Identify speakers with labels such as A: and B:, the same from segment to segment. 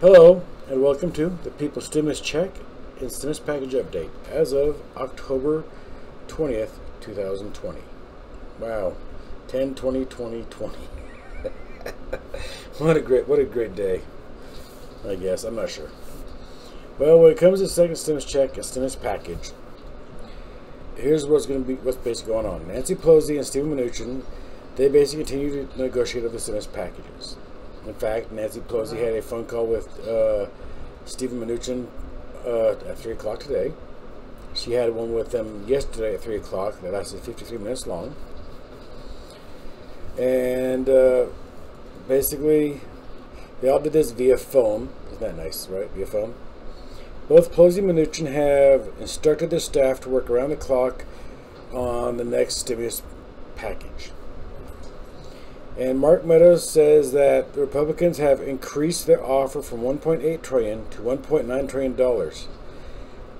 A: Hello, and welcome to the People Stimulus Check and Stimulus Package Update as of October 20th, 2020. Wow, 10 20 20 20. what a great what a great day. I guess, I'm not sure. Well, when it comes to the second stimulus check and stimulus package, here's what's going to be what's basically going on. Nancy Pelosi and Steven Mnuchin, they basically continue to negotiate over the stimulus packages. In fact, Nancy Pelosi had a phone call with uh, Steven Mnuchin uh, at 3 o'clock today. She had one with them yesterday at 3 o'clock that lasted 53 minutes long. And uh, basically, they all did this via phone. Isn't that nice, right? Via phone. Both Pelosi and Mnuchin have instructed their staff to work around the clock on the next stimulus package. And Mark Meadows says that the Republicans have increased their offer from 1.8 trillion to 1.9 trillion dollars.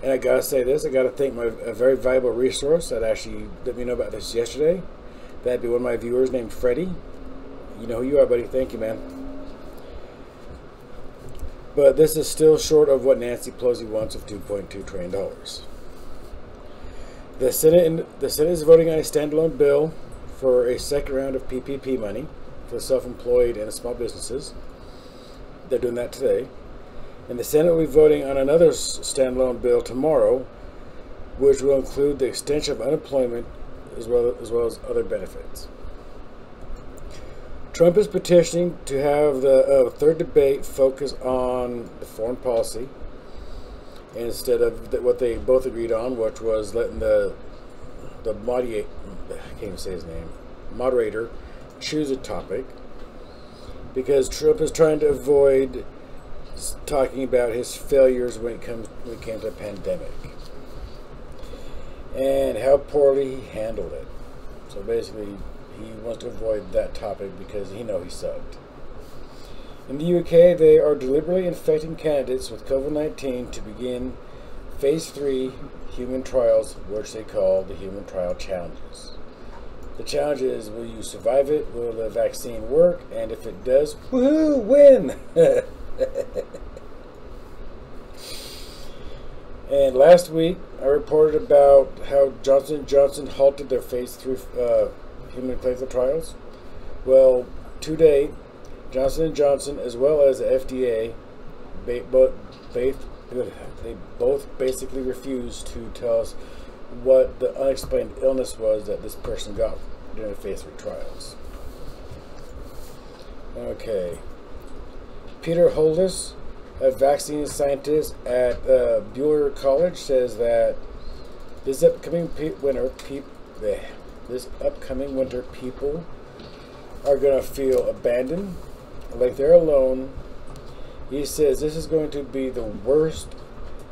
A: And I gotta say this, I gotta thank my a very valuable resource that actually let me know about this yesterday. That'd be one of my viewers named Freddie. You know who you are, buddy. Thank you, man. But this is still short of what Nancy Pelosi wants of 2.2 trillion dollars. The Senate, the Senate is voting on a standalone bill for a second round of PPP money for self-employed and small businesses. They're doing that today. And the Senate will be voting on another standalone bill tomorrow, which will include the extension of unemployment as well as, well as other benefits. Trump is petitioning to have the uh, third debate focus on the foreign policy instead of what they both agreed on, which was letting the the moderate, can't even say his name, moderator choose a topic because Trump is trying to avoid talking about his failures when it comes when it came to the pandemic and how poorly he handled it. So basically, he wants to avoid that topic because he know he sucked. In the UK, they are deliberately infecting candidates with COVID-19 to begin phase three human trials, which they call the human trial challenges. The challenge is will you survive it? Will the vaccine work? And if it does, woohoo, win! and last week, I reported about how Johnson Johnson halted their phase three uh, human clinical trials. Well, today, Johnson Johnson, as well as the FDA, they both basically refused to tell us what the unexplained illness was that this person got during the phase trials. Okay. Peter Hotez, a vaccine scientist at uh, Baylor College, says that this upcoming winter, this upcoming winter, people are going to feel abandoned, like they're alone. He says this is going to be the worst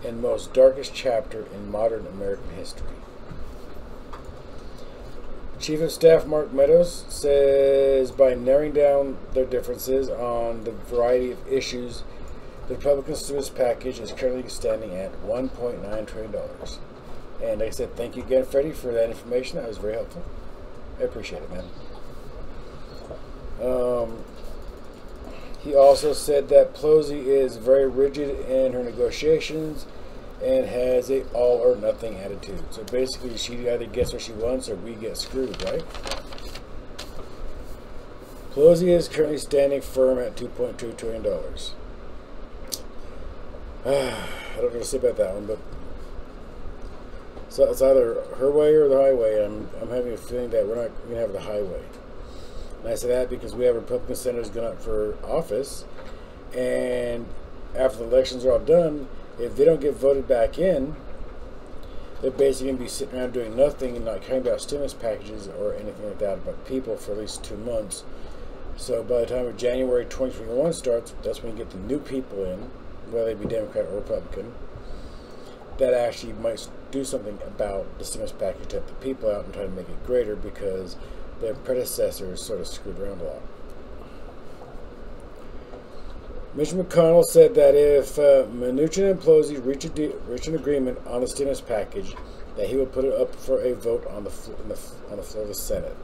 A: and most darkest chapter in modern American history. Chief of Staff Mark Meadows says by narrowing down their differences on the variety of issues, the Republican stimulus package is currently standing at $1.9 trillion. And like I said, thank you again, Freddie, for that information. That was very helpful. I appreciate it, man. Um, he also said that Pelosi is very rigid in her negotiations and has a all or nothing attitude. So basically, she either gets what she wants or we get screwed, right? Pelosi is currently standing firm at $2.2 trillion. I don't know to say about that one, but so it's either her way or the highway. I'm, I'm having a feeling that we're not going to have the highway. And I say that because we have Republican senators going up for office, and after the elections are all done, if they don't get voted back in, they're basically going to be sitting around doing nothing and not caring about stimulus packages or anything like that but people for at least two months. So by the time of January 2021 starts, that's when you get the new people in, whether they be Democrat or Republican, that actually might do something about the stimulus package to help the people out and try to make it greater because their predecessors sort of screwed around a lot. Mitch McConnell said that if uh, Mnuchin and Pelosi reach, reach an agreement on the stimulus package, that he would put it up for a vote on the, the on the floor of the Senate.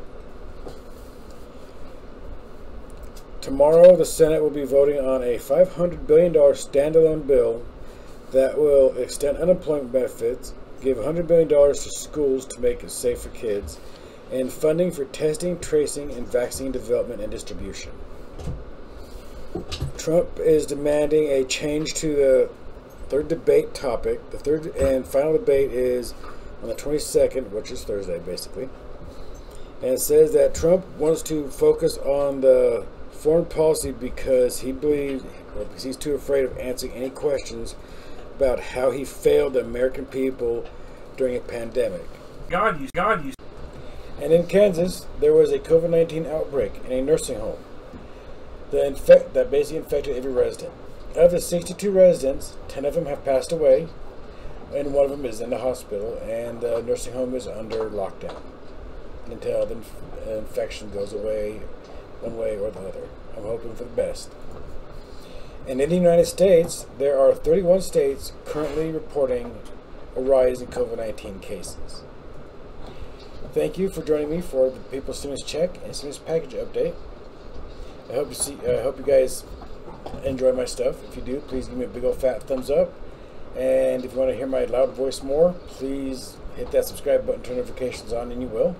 A: tomorrow, the Senate will be voting on a $500 billion standalone bill that will extend unemployment benefits, give $100 billion to schools to make it safe for kids, and funding for testing, tracing, and vaccine development and distribution. Trump is demanding a change to the third debate topic. The third and final debate is on the 22nd, which is Thursday, basically. And it says that Trump wants to focus on the foreign policy because he believes, well, because he's too afraid of answering any questions about how he failed the American people during a pandemic.
B: God, you, God, you.
A: And in Kansas, there was a COVID 19 outbreak in a nursing home that, that basically infected every resident. Of the 62 residents, 10 of them have passed away, and one of them is in the hospital, and the nursing home is under lockdown until the inf- infection goes away one way or the other. I'm hoping for the best. And in the United States, there are 31 states currently reporting a rise in COVID 19 cases. Thank you for joining me for the People's Stimulus Check and Stimulus Package Update. I hope you see. I uh, hope you guys enjoy my stuff. If you do, please give me a big old fat thumbs up. And if you want to hear my loud voice more, please hit that subscribe button, turn notifications on, and you will.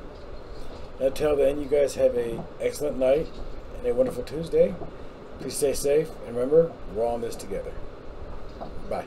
A: And until then, you guys have a excellent night and a wonderful Tuesday. Please stay safe, and remember, we're all in this together. Bye.